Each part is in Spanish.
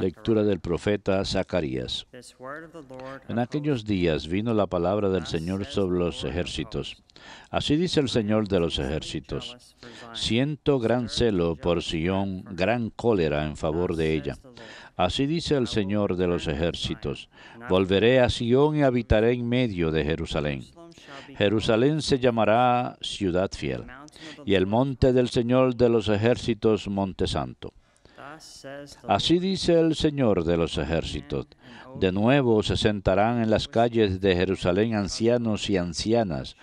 Lectura del profeta Zacarías. En aquellos días vino la palabra del Señor sobre los ejércitos. Así dice el Señor de los ejércitos. Siento gran celo por Sión, gran cólera en favor de ella. Así dice el Señor de los ejércitos. Volveré a Sión y habitaré en medio de Jerusalén. Jerusalén se llamará ciudad fiel, y el monte del Señor de los ejércitos, monte santo. Así dice el Señor de los ejércitos. De nuevo se sentarán en las calles de Jerusalén ancianos y ancianas,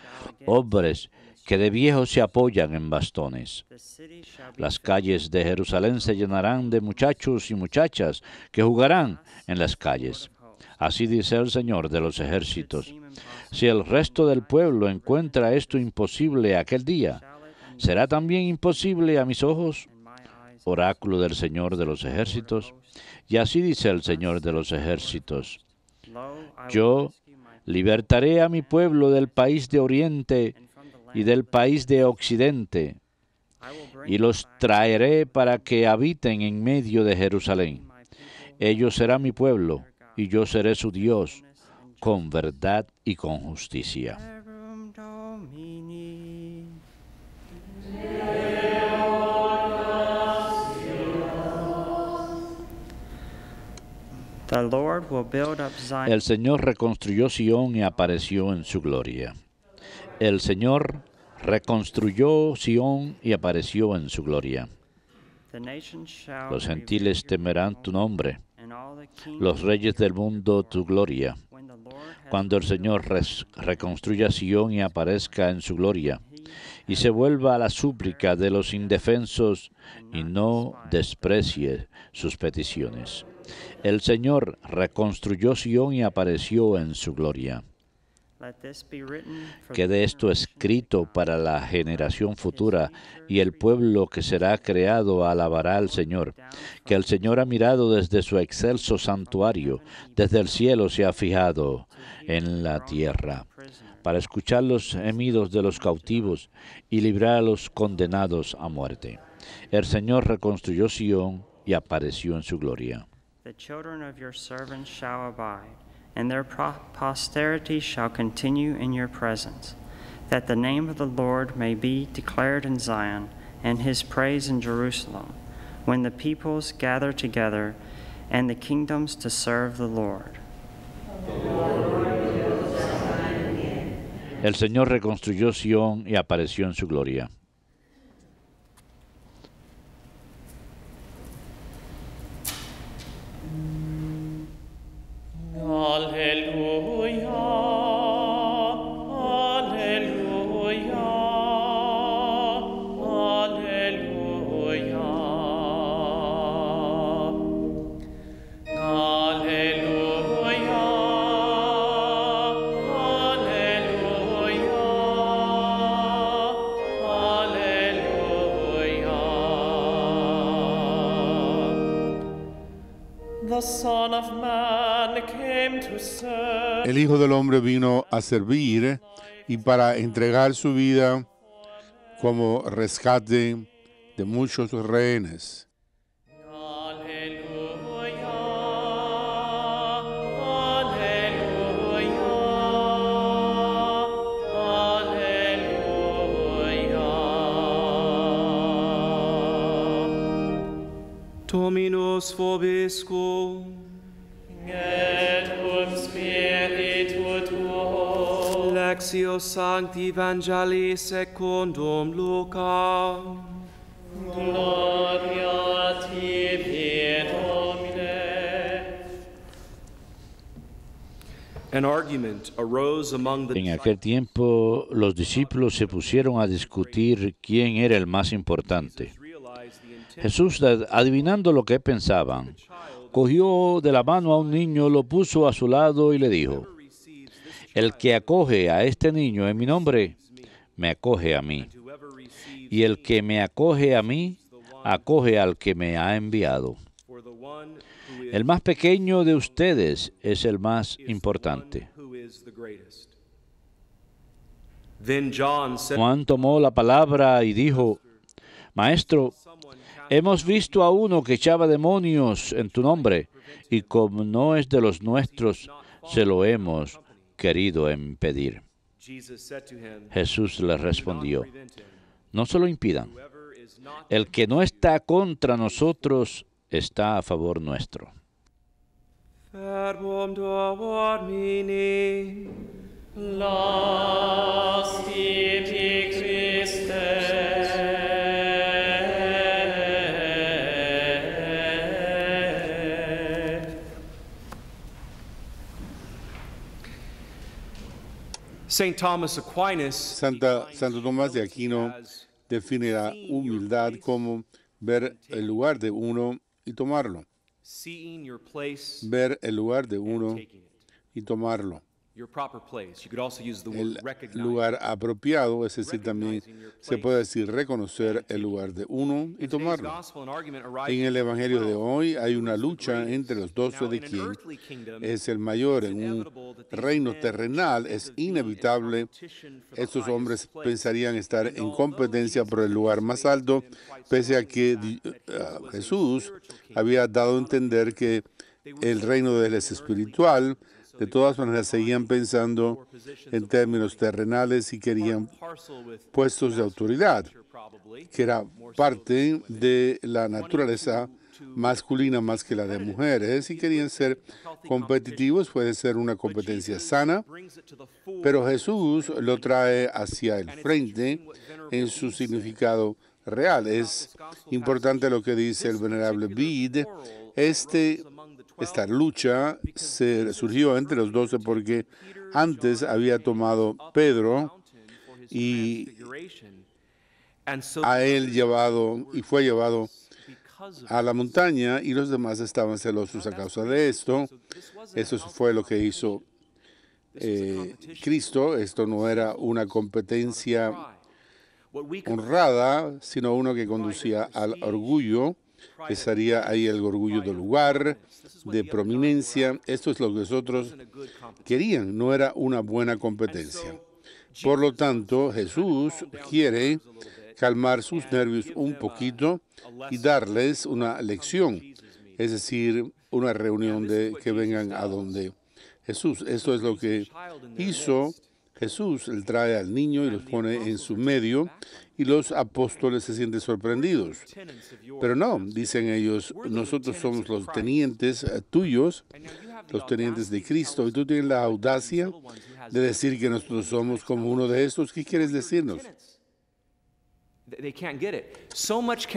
hombres que de viejos se apoyan en bastones. Las calles de Jerusalén se llenarán de muchachos y muchachas que jugarán en las calles. Así dice el Señor de los ejércitos. Si el resto del pueblo encuentra esto imposible aquel día, ¿será también imposible a mis ojos? Oráculo del Señor de los ejércitos. Y así dice el Señor de los ejércitos. Yo libertaré a mi pueblo del país de oriente y del país de occidente, y los traeré para que habiten en medio de Jerusalén. Ellos serán mi pueblo, y yo seré su Dios, con verdad y con justicia. El Señor reconstruyó Sión y apareció en su gloria. El Señor reconstruyó Sión y apareció en su gloria. Los gentiles temerán tu nombre, los reyes del mundo tu gloria. Cuando el Señor reconstruya Sión y aparezca en su gloria, y se vuelva a la súplica de los indefensos y no desprecie sus peticiones. El Señor reconstruyó Sión y apareció en su gloria. Quede esto escrito para la generación futura y el pueblo que será creado alabará al Señor. Que el Señor ha mirado desde su excelso santuario, desde el cielo se ha fijado en la tierra, para escuchar los gemidos de los cautivos y librar a los condenados a muerte. El Señor reconstruyó Sión y apareció en su gloria. The children of your servants shall abide, and their posterity shall continue in your presence, that the name of the Lord may be declared in Zion, and his praise in Jerusalem, when the peoples gather together and the kingdoms to serve the Lord. El Señor reconstruyó Sión y apareció en su gloria. El Hijo del Hombre vino a servir y para entregar su vida como rescate de muchos rehenes. Dominus vobiscum. Et cum spiritu tuo. Lectio Sancti Evangelii secundum Luca. Gloria tibi, Domine. En aquel tiempo los discípulos se pusieron a discutir quién era el más importante. Jesús, adivinando lo que pensaban, cogió de la mano a un niño, lo puso a su lado y le dijo, el que acoge a este niño en mi nombre, me acoge a mí. Y el que me acoge a mí, acoge al que me ha enviado. El más pequeño de ustedes es el más importante. Juan tomó la palabra y dijo, Maestro, Hemos visto a uno que echaba demonios en tu nombre, y como no es de los nuestros, se lo hemos querido impedir. Jesús le respondió, no se lo impidan. El que no está contra nosotros está a favor nuestro. Santa, Santo Tomás de Aquino define la humildad como ver el lugar de uno y tomarlo. Ver el lugar de uno y tomarlo el lugar apropiado, es decir, también se puede decir reconocer el lugar de uno y tomarlo. En el Evangelio de hoy hay una lucha entre los doce de quien es el mayor en un reino terrenal. Es inevitable. Estos hombres pensarían estar en competencia por el lugar más alto, pese a que Jesús había dado a entender que el reino de él es espiritual de todas maneras, seguían pensando en términos terrenales y querían puestos de autoridad, que era parte de la naturaleza masculina más que la de mujeres y querían ser competitivos, puede ser una competencia sana, pero Jesús lo trae hacia el frente en su significado real. Es importante lo que dice el venerable Bede. Este esta lucha se surgió entre los doce porque antes había tomado Pedro y a él llevado y fue llevado a la montaña y los demás estaban celosos a causa de esto. Eso fue lo que hizo eh, Cristo. Esto no era una competencia honrada, sino uno que conducía al orgullo estaría ahí el orgullo del lugar, de prominencia. Esto es lo que nosotros querían, no era una buena competencia. Por lo tanto, Jesús quiere calmar sus nervios un poquito y darles una lección, es decir, una reunión de que vengan a donde Jesús. Esto es lo que hizo Jesús. Él trae al niño y los pone en su medio y los apóstoles se sienten sorprendidos. Pero no, dicen ellos, nosotros somos los tenientes eh, tuyos, los tenientes de Cristo, y tú tienes la audacia de decir que nosotros somos como uno de estos. ¿Qué quieres decirnos?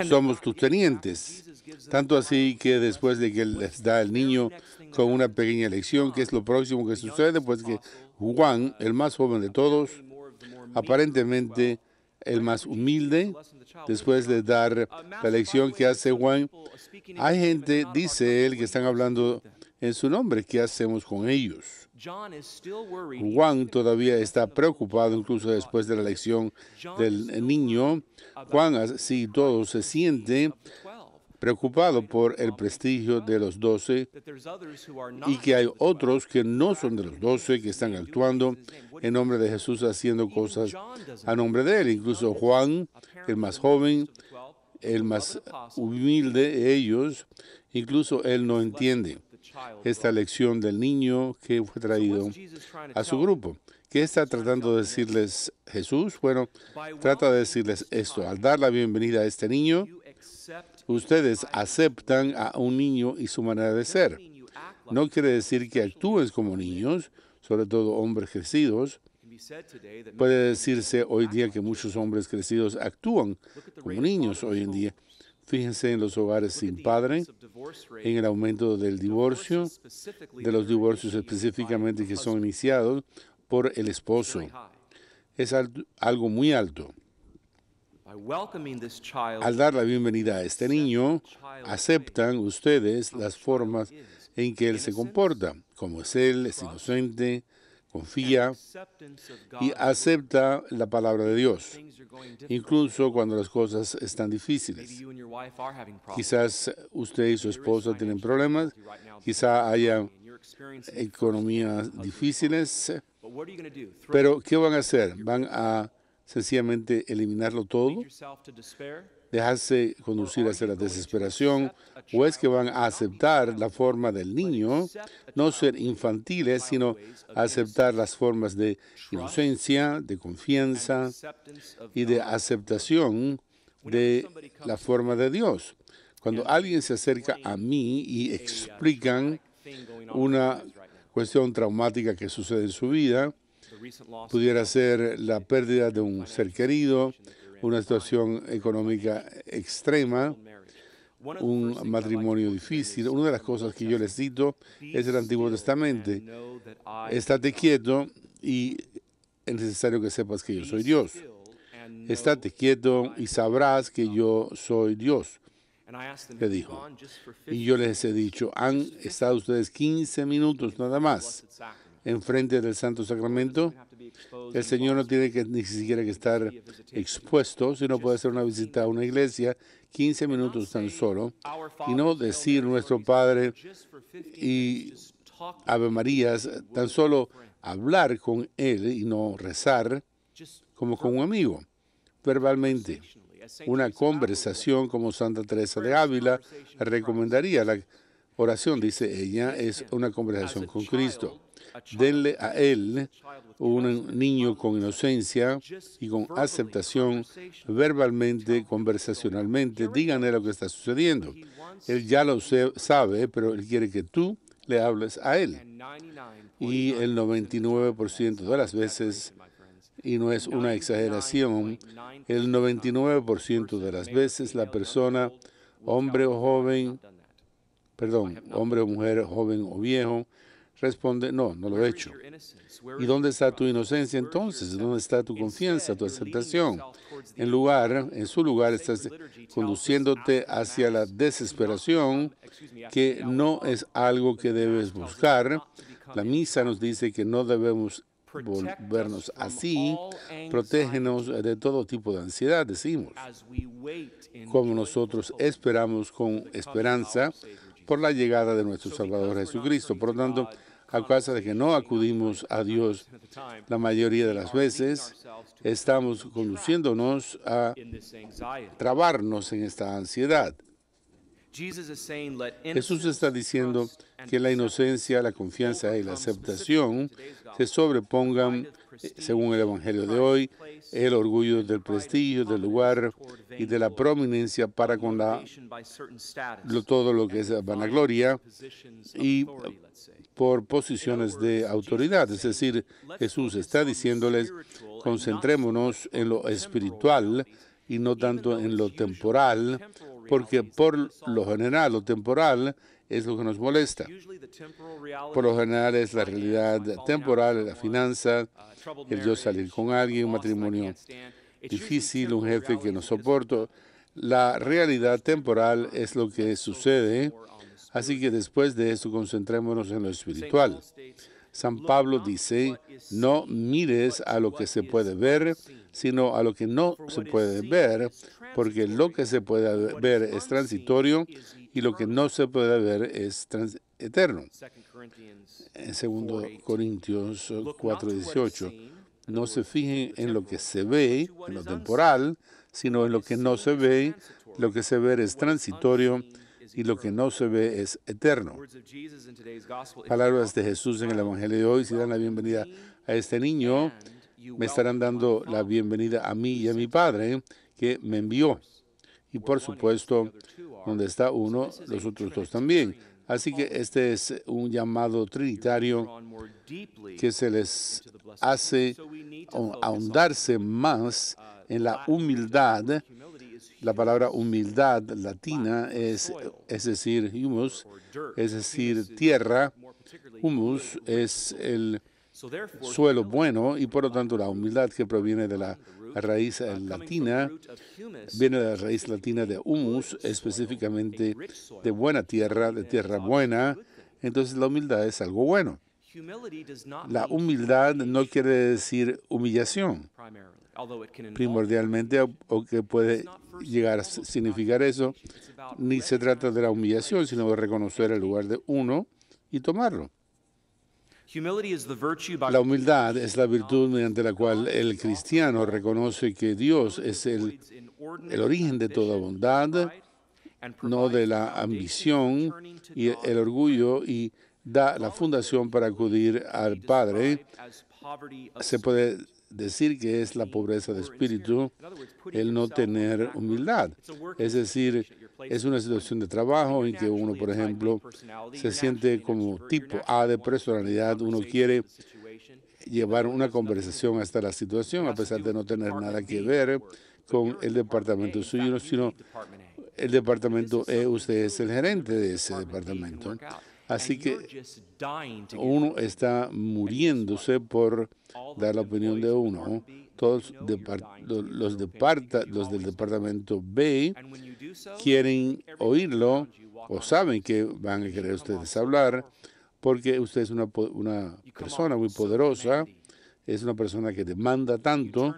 Somos tus tenientes. Tanto así que después de que les da el niño con una pequeña lección, que es lo próximo que sucede, pues que Juan, el más joven de todos, aparentemente el más humilde, después de dar la lección que hace Juan, hay gente, dice él, que están hablando en su nombre, ¿qué hacemos con ellos? Juan todavía está preocupado, incluso después de la lección del niño. Juan, así todo, se siente preocupado por el prestigio de los doce y que hay otros que no son de los doce que están actuando en nombre de Jesús haciendo cosas a nombre de él. Incluso Juan, el más joven, el más humilde de ellos, incluso él no entiende esta lección del niño que fue traído a su grupo. ¿Qué está tratando de decirles Jesús? Bueno, trata de decirles esto. Al dar la bienvenida a este niño, ustedes aceptan a un niño y su manera de ser. No quiere decir que actúes como niños, sobre todo hombres crecidos. Puede decirse hoy día que muchos hombres crecidos actúan como niños hoy en día. Fíjense en los hogares sin padre, en el aumento del divorcio, de los divorcios específicamente que son iniciados por el esposo. Es algo muy alto. Al dar la bienvenida a este niño, aceptan ustedes las formas en que él se comporta, como es él, es inocente, confía y acepta la palabra de Dios, incluso cuando las cosas están difíciles. Quizás usted y su esposa tienen problemas, quizá haya economías difíciles, pero ¿qué van a hacer? ¿Van a sencillamente eliminarlo todo, dejarse conducir hacia la desesperación o es que van a aceptar la forma del niño, no ser infantiles, sino aceptar las formas de inocencia, de confianza y de aceptación de la forma de Dios. Cuando alguien se acerca a mí y explican una cuestión traumática que sucede en su vida, pudiera ser la pérdida de un ser querido, una situación económica extrema, un matrimonio difícil. Una de las cosas que yo les cito es el Antiguo Testamento. Estate quieto y es necesario que sepas que yo soy Dios. Estate quieto y sabrás que yo soy Dios. Le dijo. Y yo les he dicho, han estado ustedes 15 minutos nada más enfrente del Santo Sacramento. El Señor no tiene que ni siquiera que estar expuesto, sino puede hacer una visita a una iglesia, 15 minutos tan solo, y no decir nuestro Padre y Ave Marías, tan solo hablar con Él y no rezar como con un amigo, verbalmente. Una conversación como Santa Teresa de Ávila recomendaría. La oración, dice ella, es una conversación con Cristo. Denle a Él un niño con inocencia y con aceptación verbalmente, conversacionalmente. Díganle lo que está sucediendo. Él ya lo sabe, pero Él quiere que tú le hables a Él. Y el 99% de las veces, y no es una exageración, el 99% de las veces la persona, hombre o joven, perdón, hombre o mujer, joven o viejo, responde, no, no lo he hecho. ¿Y dónde está tu inocencia entonces? ¿Dónde está tu confianza, tu aceptación? En lugar, en su lugar estás conduciéndote hacia la desesperación, que no es algo que debes buscar. La misa nos dice que no debemos volvernos así, protégenos de todo tipo de ansiedad, decimos, como nosotros esperamos con esperanza por la llegada de nuestro Salvador Jesucristo. Por lo tanto, a causa de que no acudimos a Dios la mayoría de las veces, estamos conduciéndonos a trabarnos en esta ansiedad. Jesús está diciendo que la inocencia, la confianza y la aceptación se sobrepongan, según el Evangelio de hoy, el orgullo del prestigio, del lugar y de la prominencia para con la, todo lo que es vanagloria y por posiciones de autoridad. Es decir, Jesús está diciéndoles, concentrémonos en lo espiritual y no tanto en lo temporal, porque por lo general lo temporal es lo que nos molesta. Por lo general es la realidad temporal, la finanza, el yo salir con alguien, un matrimonio difícil, un jefe que no soporto. La realidad temporal es lo que sucede, así que después de eso concentrémonos en lo espiritual. San Pablo dice, no mires a lo que se puede ver, sino a lo que no se puede ver, porque lo que se puede ver es transitorio y lo que no se puede ver es eterno. En 2 Corintios 4:18, no se fijen en lo que se ve, en lo temporal, sino en lo que no se ve. Lo que se ve es transitorio y lo que no se ve es eterno. Palabras de Jesús en el Evangelio de hoy, si dan la bienvenida a este niño, me estarán dando la bienvenida a mí y a mi Padre que me envió. Y por supuesto, donde está uno, los otros dos también. Así que este es un llamado trinitario que se les hace ahondarse más en la humildad la palabra humildad latina es, es decir, humus, es decir, tierra. Humus es el suelo bueno y por lo tanto la humildad que proviene de la raíz latina viene de la raíz latina de humus, específicamente de buena tierra, de tierra buena. Entonces la humildad es algo bueno. La humildad no quiere decir humillación. Primordialmente o que puede llegar a significar eso, ni se trata de la humillación, sino de reconocer el lugar de uno y tomarlo. La humildad es la virtud mediante la cual el cristiano reconoce que Dios es el, el origen de toda bondad, no de la ambición y el orgullo y da la fundación para acudir al Padre. Se puede decir que es la pobreza de espíritu el no tener humildad. Es decir, es una situación de trabajo en que uno, por ejemplo, se siente como tipo A de personalidad, uno quiere llevar una conversación hasta la situación a pesar de no tener nada que ver con el departamento suyo, sino el departamento E, usted es el gerente de ese departamento. Así que uno está muriéndose por dar la opinión de uno. Todos los, los del departamento B quieren oírlo o saben que van a querer ustedes hablar porque usted es una, una persona muy poderosa, es una persona que demanda tanto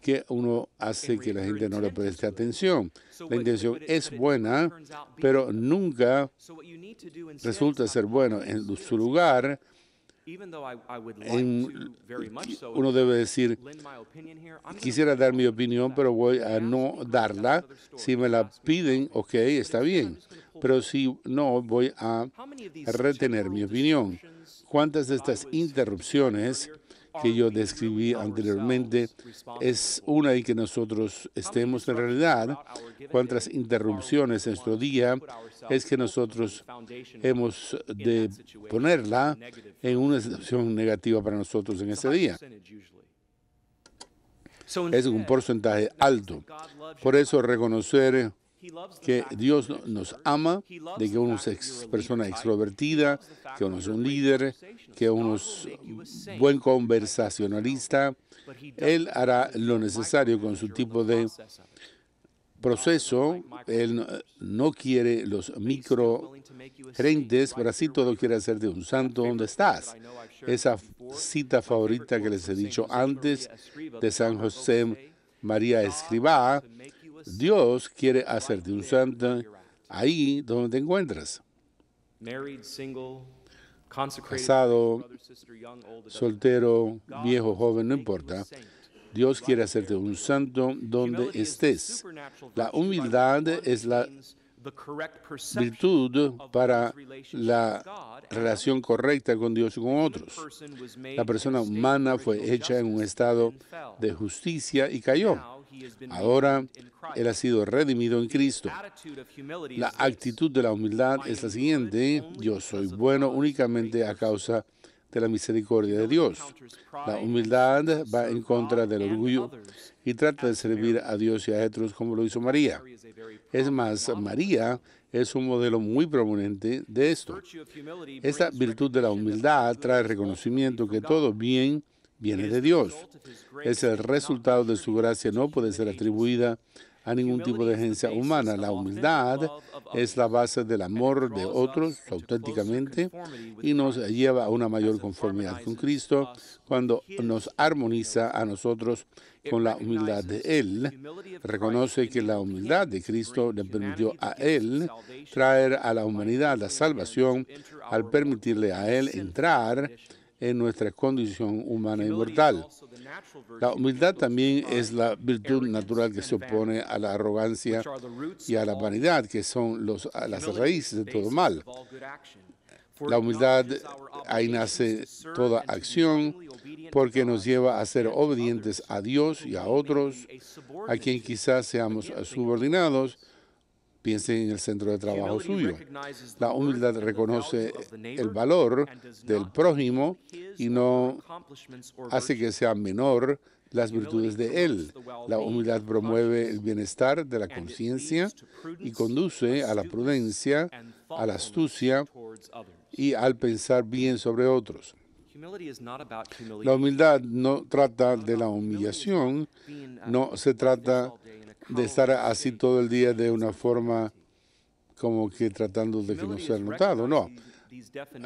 que uno hace que la gente no le preste atención. La intención es buena, pero nunca resulta ser bueno. En su lugar, uno debe decir, quisiera dar mi opinión, pero voy a no darla. Si me la piden, ok, está bien. Pero si no, voy a retener mi opinión. ¿Cuántas de estas interrupciones que yo describí anteriormente es una y que nosotros estemos en realidad. Cuántas interrupciones en nuestro día es que nosotros hemos de ponerla en una situación negativa para nosotros en ese día. Es un porcentaje alto. Por eso reconocer que Dios nos ama, de que uno es persona extrovertida, que uno es un líder, que uno es buen conversacionalista. Él hará lo necesario con su tipo de proceso. Él no quiere los micro gerentes, pero así todo quiere hacer de un santo. Donde estás. Esa cita favorita que les he dicho antes de San José María Escribá, Dios quiere hacerte un santo ahí donde te encuentras. Casado, soltero, viejo, joven, no importa. Dios quiere hacerte un santo donde estés. La humildad es la virtud para la relación correcta con Dios y con otros. La persona humana fue hecha en un estado de justicia y cayó. Ahora Él ha sido redimido en Cristo. La actitud de la humildad es la siguiente, yo soy bueno únicamente a causa de la misericordia de Dios. La humildad va en contra del orgullo y trata de servir a Dios y a otros como lo hizo María. Es más, María es un modelo muy prominente de esto. Esta virtud de la humildad trae reconocimiento que todo bien viene de Dios. Es el resultado de su gracia, no puede ser atribuida a ningún tipo de agencia humana. La humildad es la base del amor de otros auténticamente y nos lleva a una mayor conformidad con Cristo cuando nos armoniza a nosotros con la humildad de Él. Reconoce que la humildad de Cristo le permitió a Él traer a la humanidad la salvación al permitirle a Él entrar en nuestra condición humana y mortal. La humildad también es la virtud natural que se opone a la arrogancia y a la vanidad, que son los, las raíces de todo mal. La humildad, ahí nace toda acción, porque nos lleva a ser obedientes a Dios y a otros, a quien quizás seamos subordinados, Piense en el centro de trabajo suyo. La humildad reconoce el valor del prójimo y no hace que sea menor las virtudes de él. La humildad promueve el bienestar de la conciencia y conduce a la prudencia, a la astucia y al pensar bien sobre otros. La humildad no trata de la humillación, no se trata de estar así todo el día de una forma como que tratando de que no sea notado. No.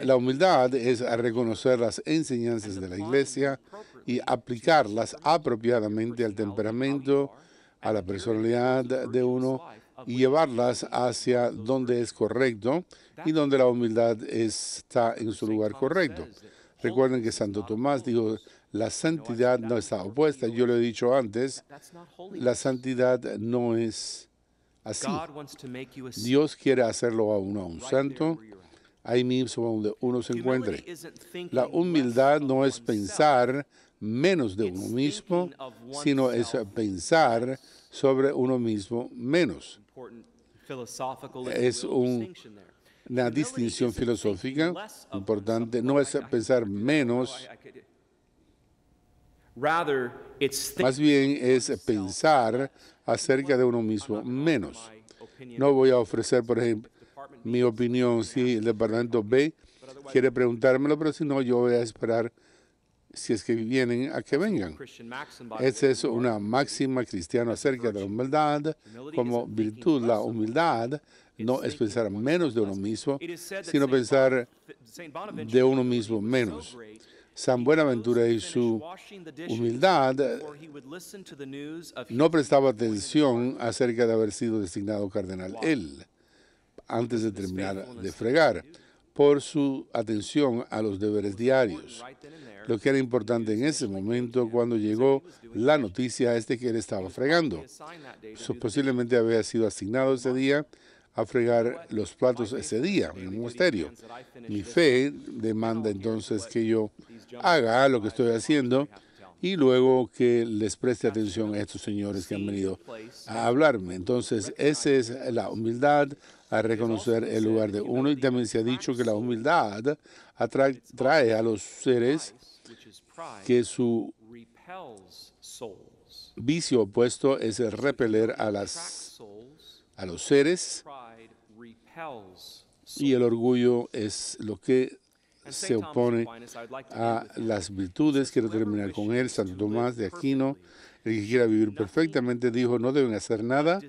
La humildad es reconocer las enseñanzas de la iglesia y aplicarlas apropiadamente al temperamento, a la personalidad de uno y llevarlas hacia donde es correcto y donde la humildad está en su lugar correcto. Recuerden que Santo Tomás dijo, la santidad no está opuesta. Yo lo he dicho antes, la santidad no es así. Dios quiere hacerlo a uno a un santo, ahí mismo donde uno se encuentre. La humildad no es pensar menos de uno mismo, sino es pensar sobre uno mismo menos. Es una distinción filosófica importante. No es pensar menos, más bien es pensar acerca de uno mismo menos. No voy a ofrecer, por ejemplo, mi opinión si el departamento B quiere preguntármelo, pero si no, yo voy a esperar si es que vienen a que vengan. Esa es una máxima cristiana acerca de la humildad como virtud. La humildad no es pensar menos de uno mismo, sino pensar de uno mismo menos. San Buenaventura y su humildad no prestaba atención acerca de haber sido designado cardenal él antes de terminar de fregar por su atención a los deberes diarios. Lo que era importante en ese momento cuando llegó la noticia es de que él estaba fregando. posiblemente había sido asignado ese día a fregar los platos ese día en el monasterio. Mi fe demanda entonces que yo haga lo que estoy haciendo y luego que les preste atención a estos señores que han venido a hablarme. Entonces, esa es la humildad a reconocer el lugar de uno y también se ha dicho que la humildad atrae a los seres que su vicio opuesto es el repeler a, las, a los seres y el orgullo es lo que se opone a las virtudes. Quiero terminar con él, Santo Tomás de Aquino, el que quiera vivir perfectamente, dijo, no deben hacer nada,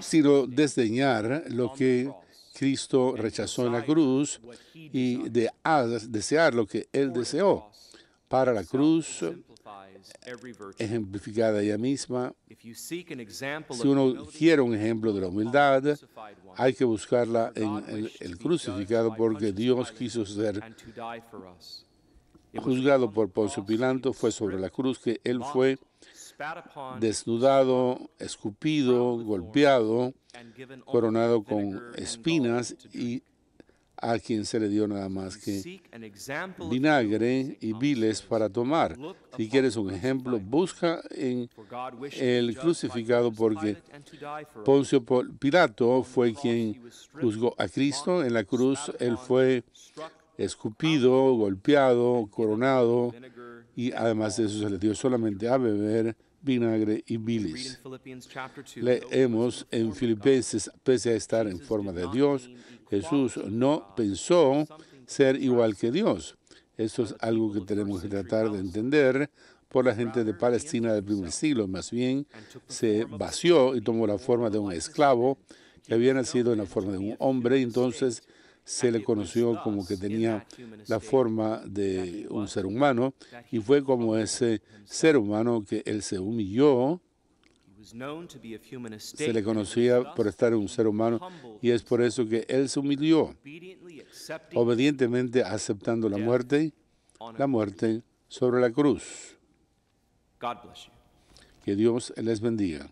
sino desdeñar lo que Cristo rechazó en la cruz y de, desear lo que Él deseó para la cruz ejemplificada ella misma. Si uno quiere un ejemplo de la humildad, hay que buscarla en el, crucificado porque Dios quiso ser juzgado por Poncio Pilato, fue sobre la cruz que él fue desnudado, escupido, golpeado, coronado con espinas y a quien se le dio nada más que vinagre y viles para tomar. Si quieres un ejemplo, busca en el crucificado porque Poncio Pilato fue quien juzgó a Cristo en la cruz. Él fue escupido, golpeado, coronado y además de eso se le dio solamente a beber vinagre y bilis. Leemos en Filipenses, pese a estar en forma de Dios, Jesús no pensó ser igual que Dios. Esto es algo que tenemos que tratar de entender por la gente de Palestina del primer siglo. Más bien, se vació y tomó la forma de un esclavo que había nacido en la forma de un hombre. Entonces, se le conoció como que tenía la forma de un ser humano y fue como ese ser humano que él se humilló. Se le conocía por estar un ser humano y es por eso que él se humilló, obedientemente aceptando la muerte, la muerte sobre la cruz. Que Dios les bendiga.